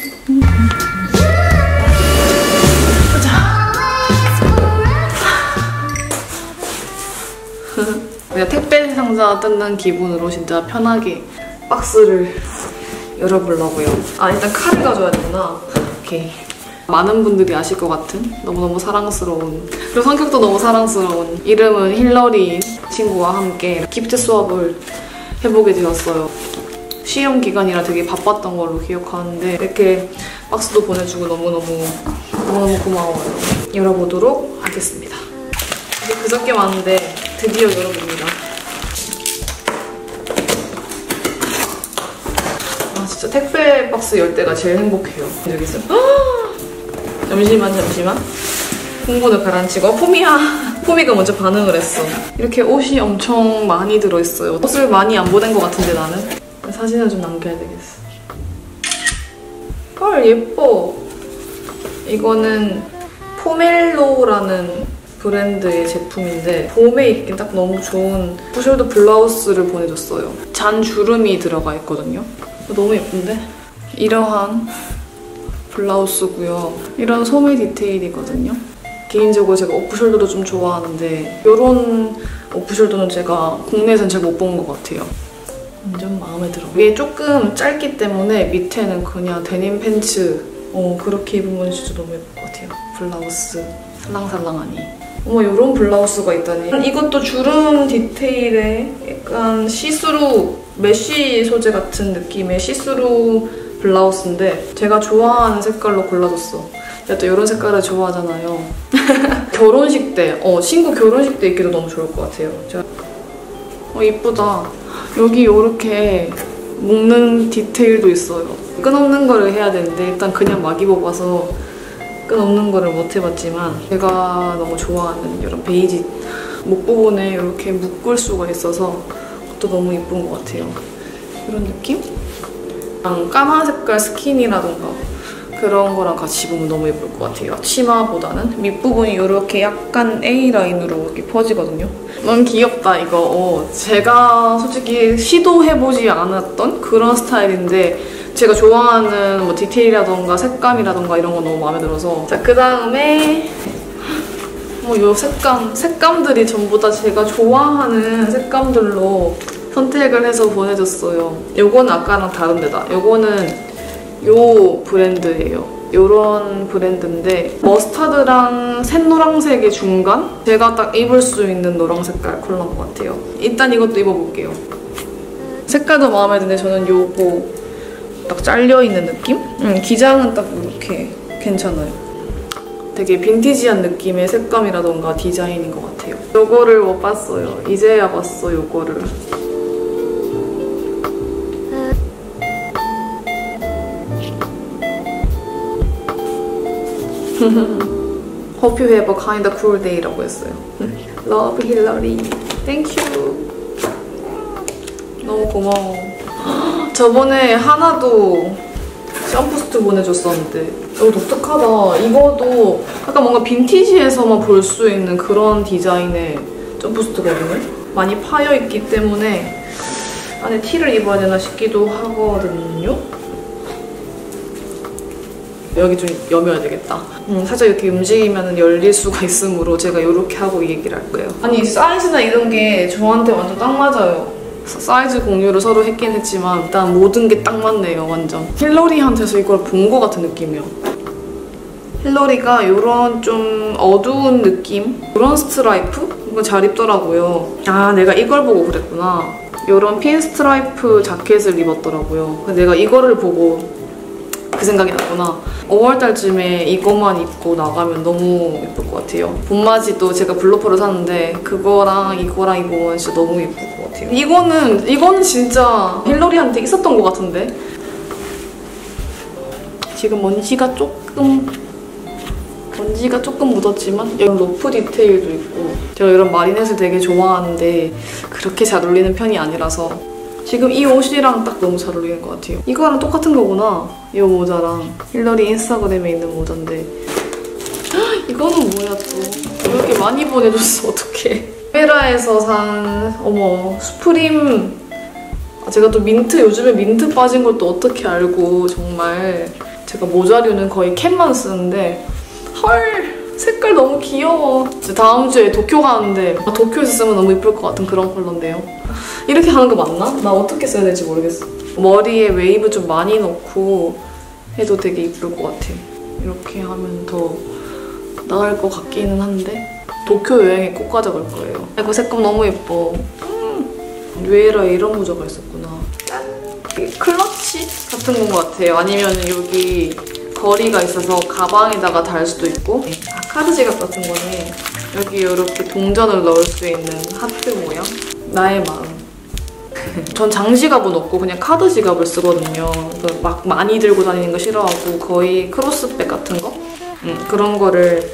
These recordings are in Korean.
그냥 택배 상자 뜯는 기분으로 진짜 편하게 박스를 열어보려고요. 아 일단 칼을 가져야 되구나. 오케이. 많은 분들이 아실 것 같은 너무너무 사랑스러운 그리고 성격도 너무 사랑스러운 이름은 힐러리 친구와 함께 기프트 수업을 해보게 되었어요. 시험 기간이라 되게 바빴던 걸로 기억하는데 이렇게 박스도 보내주고 너무너무 너무너무 고마워요. 열어보도록 하겠습니다. 이게 그저께 왔는데 드디어 열어봅니다. 아 진짜 택배 박스 열 때가 제일 행복해요. 여기 있어요. 잠시만 잠시만. 흥분을 가라앉히고 어, 포미야! 포미가 먼저 반응을 했어. 이렇게 옷이 엄청 많이 들어있어요. 옷을 많이 안 보낸 것 같은데 나는. 사진을 좀 남겨야 되겠어. 헐 예뻐. 이거는 포멜로라는 브랜드의 제품인데 봄에 입기 딱 너무 좋은 푸숄더 블라우스를 보내줬어요. 잔 주름이 들어가 있거든요. 너무 예쁜데? 이러한 블라우스고요. 이런 소매 디테일이거든요. 개인적으로 제가 off-shoulder도 좀 좋아하는데 이런 off-shoulder는 제가 국내에선 잘 못 본 것 같아요. 완전 마음에 들어. 이게 조금 짧기 때문에 밑에는 그냥 데님 팬츠 어, 그렇게 입으면 진짜 너무 예쁠 것 같아요. 블라우스 살랑살랑하니. 어머 이런 블라우스가 있다니. 이것도 주름 디테일에 약간 see-through mesh 소재 같은 느낌의 시스루 블라우스인데 제가 좋아하는 색깔로 골라줬어. 제가 또 이런 색깔을 좋아하잖아요. 결혼식 때, 어 친구 결혼식 때 입기도 너무 좋을 것 같아요. 제가 어 이쁘다. 여기 이렇게 묶는 디테일도 있어요. 끈없는 거를 해야 되는데 일단 그냥 막 입어봐서 끈없는 거를 못 해봤지만 제가 너무 좋아하는 이런 베이지 목 부분에 이렇게 묶을 수가 있어서 또 너무 예쁜 것 같아요. 이런 느낌? 까만 색깔 스킨이라던가 그런 거랑 같이 입으면 너무 예쁠 것 같아요. 치마보다는 밑부분이 이렇게 약간 A라인으로 이렇게 퍼지거든요. 너무 귀엽다 이거. 어, 제가 솔직히 시도해보지 않았던 그런 스타일인데 제가 좋아하는 뭐 디테일이라던가 색감이라던가 이런 거 너무 마음에 들어서 자, 그 다음에 뭐요 색감, 색감들이 전부 다 제가 좋아하는 색감들로 선택을 해서 보내줬어요. 요거는 아까랑 다른 데다. 요거는 요 브랜드예요. 요런 브랜드인데 머스타드랑 샛노랑색의 중간? 제가 딱 입을 수 있는 노랑 색깔 컬러인 것 같아요. 일단 이것도 입어볼게요. 색깔도 마음에 드는데 저는 요거 딱 잘려있는 느낌? 음, 기장은 딱 이렇게 괜찮아요. 되게 빈티지한 느낌의 색감이라던가 디자인인 것 같아요. 요거를 못 봤어요. 이제야 봤어, 요거를. Hope you have a kind of cool day라고 했어요. Love Hillary. Thank you. 너무 고마워. 저번에 하나도 점프스트 보내줬었는데 이거 독특하다. 이거도 약간 뭔가 빈티지에서만 볼 수 있는 그런 디자인의 점프스트거든요. 많이 파여있기 때문에 안에 티를 입어야 되나 싶기도 하거든요. 여기 좀 여며야 되겠다. 음, 살짝 이렇게 움직이면 열릴 수가 있으므로 제가 이렇게 하고 얘기를 할 거예요. 아니 사이즈나 이런 게 저한테 완전 딱 맞아요. 사이즈 공유를 서로 했긴 했지만 일단 모든 게 딱 맞네요 완전. 힐러리한테서 이걸 본 것 같은 느낌이요. 힐러리가 이런 좀 어두운 느낌? 이런 스트라이프? 이거 잘 입더라고요. 아 내가 이걸 보고 그랬구나. 이런 pin stripe 자켓을 입었더라고요. 내가 이거를 보고 그 생각이 났구나. 5월달쯤에 이것만 입고 나가면 너무 예쁠 것 같아요. 봄맞이도 제가 블로퍼를 샀는데 그거랑 이거랑 입으면 진짜 너무 예쁠 것 같아요. 이거는 이거는 진짜 힐러리한테 있었던 것 같은데 지금 먼지가 조금 먼지가 조금 묻었지만 이런 로프 디테일도 있고 제가 이런 마리넷을 되게 좋아하는데 그렇게 잘 어울리는 편이 아니라서 지금 이 옷이랑 딱 너무 잘 어울리는 것 같아요. 이거랑 똑같은 거구나. 이 모자랑 힐러리 인스타그램에 있는 모자인데 이거는 뭐야 또. 이렇게 많이 보내줬어 어떡해. New Era에서 산 어머 Supreme 아, 제가 또 민트 요즘에 민트 빠진 것도 어떻게 알고 정말 제가 모자류는 거의 캡만 쓰는데 헐 색깔 너무 귀여워. 다음 주에 도쿄 가는데 아, 도쿄에서 쓰면 너무 예쁠 것 같은 그런 컬러인데요. 이렇게 하는 거 맞나? 나 어떻게 써야 될지 모르겠어. 머리에 웨이브 좀 많이 넣고 해도 되게 예쁠 것 같아. 이렇게 하면 더 나을 것 같기는 한데 도쿄 여행에 꼭 가져갈 거예요. 이거 색감 너무 예뻐. 음, New Era에 이런 모자가 있었구나. 짠! 이게 클러치 같은 건 것 같아요. 아니면 여기 고리가 있어서 가방에다가 달 수도 있고 아, 카드 지갑 같은 거네. 여기 이렇게 동전을 넣을 수 있는 하트 모양. 나의 마음. 전 장지갑은 없고 그냥 카드 지갑을 쓰거든요. 그막 많이 들고 다니는 거 싫어하고 거의 크로스백 같은 거? 음, 그런 거를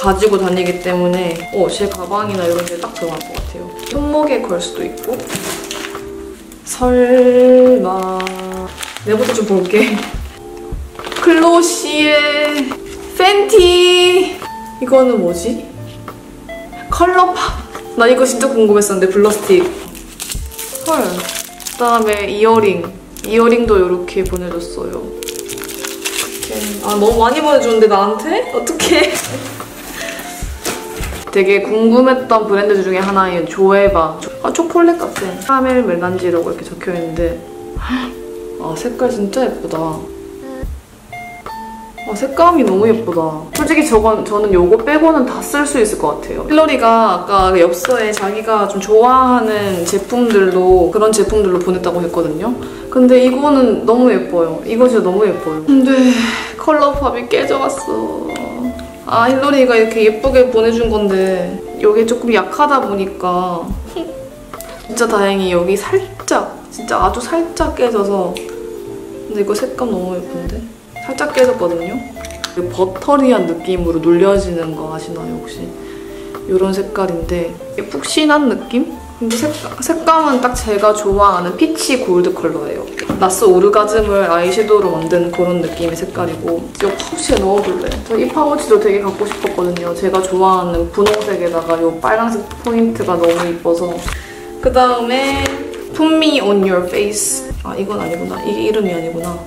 가지고 다니기 때문에 어, 제 가방이나 이런 데 딱 들어갈 것 같아요. 손목에 걸 수도 있고 설마 내부터 좀 볼게. 클로시의 팬티 이거는 뭐지? ColourPop 나 이거 진짜 궁금했었는데 blur stick 헐. 그다음에 earring. earring도 이렇게 보내줬어요. 어떡해. 아 너무 많이 보내줬는데 나한테? 어떡해. 되게 궁금했던 브랜드 중에 하나인 ZOEVA. 아 초콜릿 같아. Caramel Melange라고 이렇게 적혀있는데. 아 색깔 진짜 예쁘다 아, 색감이 너무 예쁘다. 솔직히 저건 저는 요거 빼고는 다 쓸 수 있을 것 같아요. 힐러리가 아까 그 엽서에 자기가 좀 좋아하는 제품들로 그런 제품들로 보냈다고 했거든요. 근데 이거는 너무 예뻐요. 이거 진짜 너무 예뻐요. 근데 컬러팝이 깨져갔어. 아 힐러리가 이렇게 예쁘게 보내준 건데 이게 조금 약하다 보니까 진짜 다행히 여기 살짝 진짜 아주 살짝 깨져서 근데 이거 색감 너무 예쁜데? 살짝 깨졌거든요. 그 buttery한 느낌으로 눌려지는 거 아시나요 혹시? 이런 색깔인데 푹신한 느낌? 근데 색감, 색감은 딱 제가 좋아하는 peach gold 컬러예요. NARS Orgasm을 아이섀도우로 만든 그런 느낌의 색깔이고 이 파우치에 넣어볼래. 저 이 파우치도 되게 갖고 싶었거든요. 제가 좋아하는 분홍색에다가 이 빨간색 포인트가 너무 이뻐서 그 다음에 Put me on your face 아 이건 아니구나. 이게 이름이 아니구나.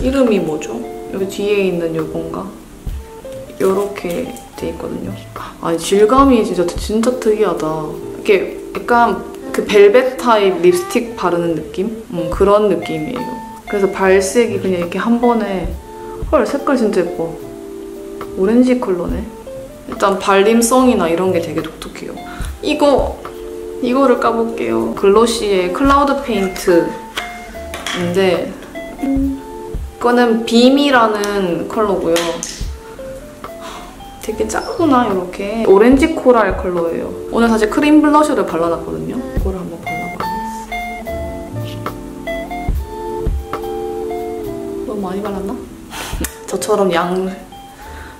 이름이 뭐죠? 여기 뒤에 있는 요건가? 요렇게 돼 있거든요. 아니 질감이 진짜 진짜 특이하다. 이렇게 약간 그 벨벳 타입 립스틱 바르는 느낌? 음, 그런 느낌이에요. 그래서 발색이 그냥 이렇게 한 번에 헐 색깔 진짜 예뻐. 오렌지 컬러네. 일단 발림성이나 이런 게 되게 독특해요. 이거 이거를 까볼게요. Glossier의 Cloud Paint인데 이거는 Beam이라는 컬러고요. 되게 작구나 이렇게 오렌지 coral 컬러예요. 오늘 사실 크림 블러셔를 발라놨거든요. 이거를 한번 발라봐야겠어. 너무 많이 발랐나? 저처럼 양,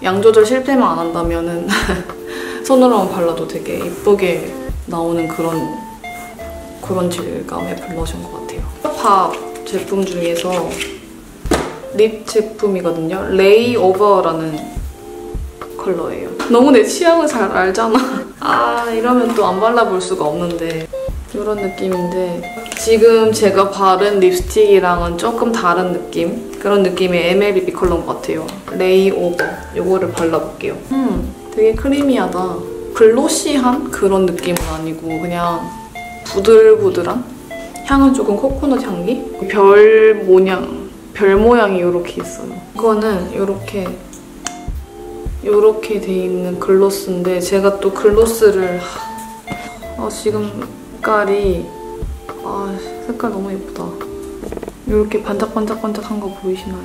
양 조절 실패만 안 한다면 은 손으로만 발라도 되게 예쁘게 나오는 그런 그런 질감의 블러셔인 것 같아요. 팝 제품 중에서 lip 제품이거든요. Layover라는 컬러예요. 너무 내 취향을 잘 알잖아. 아 이러면 또 안 발라볼 수가 없는데 이런 느낌인데 지금 제가 바른 립스틱이랑은 조금 다른 느낌? 그런 느낌의 MLBB 컬러인 것 같아요. Layover 이거를 발라볼게요. 음 되게 creamy하다. glossy한 그런 느낌은 아니고 그냥 부들부들한? 향은 조금 코코넛 향기? 별 모양, 별 모양이 이렇게 있어요. 이거는 이렇게 이렇게 돼 있는 gloss인데 제가 또 gloss를 아, 지금 색깔이 아 색깔 너무 예쁘다. 이렇게 반짝반짝반짝한 거 보이시나요?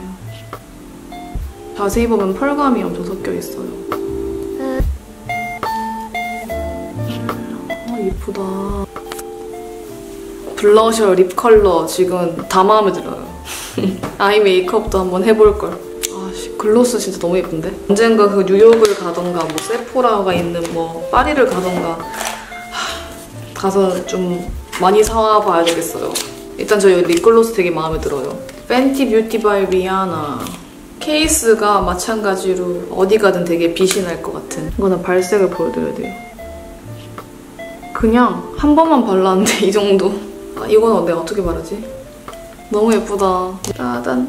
자세히 보면 펄감이 엄청 섞여 있어요. 아 예쁘다. 블러셔, lip color 지금 다 마음에 들어요. eye makeup도 한번 해볼걸. 아씨 gloss 진짜 너무 예쁜데? 언젠가 그 뉴욕을 가던가 뭐 Sephora가 있는 뭐 파리를 가던가 하, 가서 좀 많이 사와 봐야 되겠어요. 일단 저이 립글로스 되게 마음에 들어요. Fenty Beauty by Rihanna 케이스가 마찬가지로 어디 가든 되게 빛이 날 것 같은 이거는 발색을 보여드려야 돼요. 그냥 한 번만 발랐는데 이 정도. 아, 이건 내가 어떻게 바르지? 너무 예쁘다. 아, 짜잔.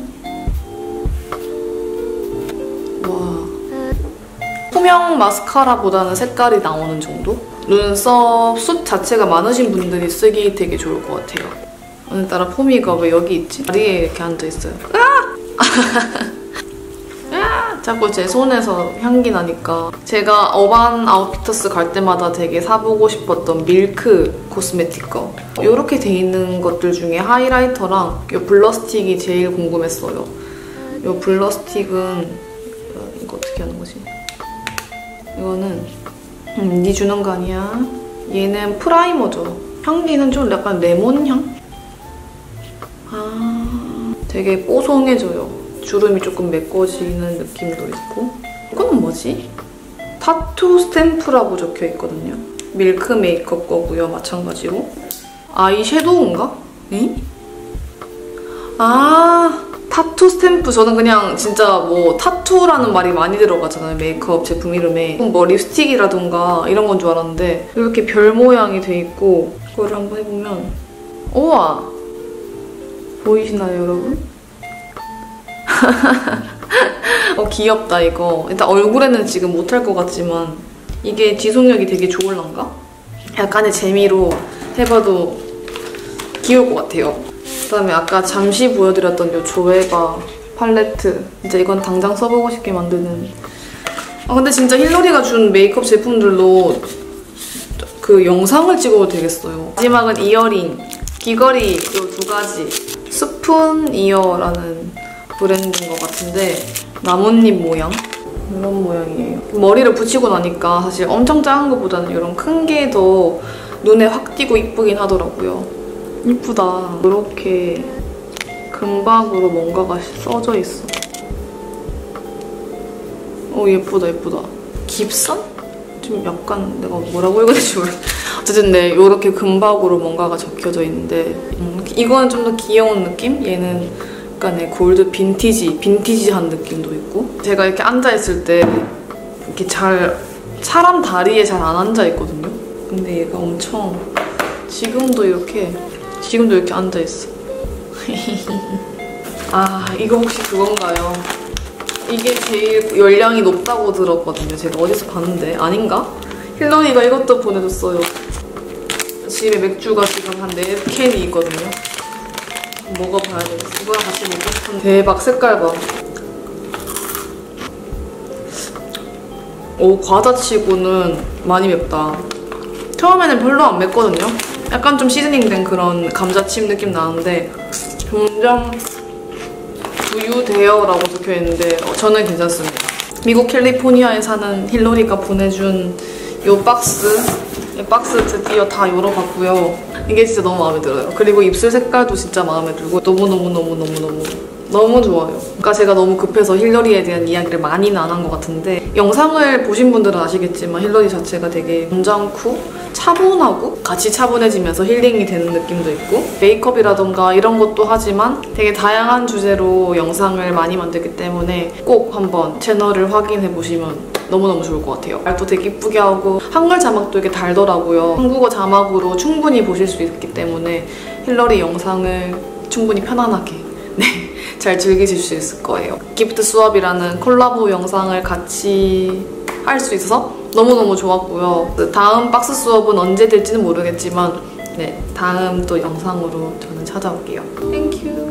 와. 투명 마스카라보다는 색깔이 나오는 정도? 눈썹 숱 자체가 많으신 분들이 쓰기 되게 좋을 것 같아요. 오늘따라 포미가 왜 여기 있지? 다리에 이렇게 앉아있어요. 으악! 아! 자꾸 제 손에서 향기 나니까 제가 Urban Outfitters 갈 때마다 되게 사보고 싶었던 Milk cosmetic 거 이렇게 돼 있는 것들 중에 highlighter랑 이 blur stick이 제일 궁금했어요 이 blur stick은 이거 어떻게 하는 거지? 이거는 음, 니 주는 거 아니야? 얘는 primer죠 향기는 좀 약간 레몬 향? 아 되게 뽀송해져요 주름이 조금 메꿔지는 느낌도 있고 이거는 뭐지? tattoo stamp라고 적혀 있거든요. Milk Makeup 거고요, 마찬가지로. 아이섀도우인가? 에? 아, tattoo stamp. 저는 그냥 진짜 뭐 tattoo라는 말이 많이 들어가잖아요, 메이크업 제품 이름에. 뭐 립스틱이라던가 이런 건 줄 알았는데 이렇게 별 모양이 돼 있고 이거를 한번 해보면 우와! 보이시나요, 여러분? 어, 귀엽다 이거. 일단 얼굴에는 지금 못할 것 같지만 이게 지속력이 되게 좋을란가? 약간의 재미로 해봐도 귀여울 것 같아요. 그다음에 아까 잠시 보여드렸던 이 조에바 팔레트. 진짜 이건 당장 써보고 싶게 만드는. 아 근데 진짜 힐러리가 준 메이크업 제품들로 그 영상을 찍어도 되겠어요. 마지막은 이어링. 귀걸이 이 두 가지. 스푼 이어라는 브랜드인 것 같은데 나뭇잎 모양? 이런 모양이에요. 머리를 붙이고 나니까 사실 엄청 작은 것보다는 이런 큰 게 더 눈에 확 띄고 이쁘긴 하더라고요. 이쁘다. 이렇게 금박으로 뭔가가 써져 있어. 오 예쁘다 예쁘다. 깁선? 좀 약간 내가 뭐라고 될지 모르겠어. 어쨌든 네 이렇게 금박으로 뭔가가 적혀져 있는데 음, 이거는 좀 더 귀여운 느낌? 얘는 약간의 골드 빈티지, 빈티지한 느낌도 있고 제가 이렇게 앉아있을 때 이렇게 잘 사람 다리에 잘 안 앉아있거든요. 근데 얘가 엄청 지금도 이렇게 지금도 이렇게 앉아있어. 아 이거 혹시 그건가요? 이게 제일 열량이 높다고 들었거든요. 제가 어디서 봤는데 아닌가? 힐러리가 이것도 보내줬어요. 집에 맥주가 지금 한 4캔이 있거든요. 먹어봐야 되겠어. 이거랑 같이 먹고 싶은 대박 색깔 봐. 오 과자치고는 많이 맵다. 처음에는 별로 안 맵거든요. 약간 좀 시즈닝된 그런 감자칩 느낌 나는데 점점 두유 대여라고 적혀있는데 어, 저는 괜찮습니다. 미국 캘리포니아에 사는 힐러리가 보내준 이 박스 이 박스 드디어 다 열어봤고요. 이게 진짜 너무 마음에 들어요. 그리고 입술 색깔도 진짜 마음에 들고 너무너무너무너무너무 너무 좋아요. 그러니까 제가 너무 급해서 힐러리에 대한 이야기를 많이는 안 한 것 같은데 영상을 보신 분들은 아시겠지만 힐러리 자체가 되게 점잖고 차분하고 같이 차분해지면서 힐링이 되는 느낌도 있고 메이크업이라던가 이런 것도 하지만 되게 다양한 주제로 영상을 많이 만들기 때문에 꼭 한번 채널을 확인해 보시면 너무너무 좋을 것 같아요. 말도 되게 이쁘게 하고 한글 자막도 이게 달더라고요. 한국어 자막으로 충분히 보실 수 있기 때문에 힐러리 영상을 충분히 편안하게 네, 잘 즐기실 수 있을 거예요. 기프트 수업이라는 콜라보 영상을 같이 할 수 있어서 너무너무 좋았고요. 그 다음 box swap은 언제 될지는 모르겠지만 네, 다음 또 영상으로 저는 찾아올게요. Thank you.